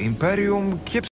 Imperium kiepsko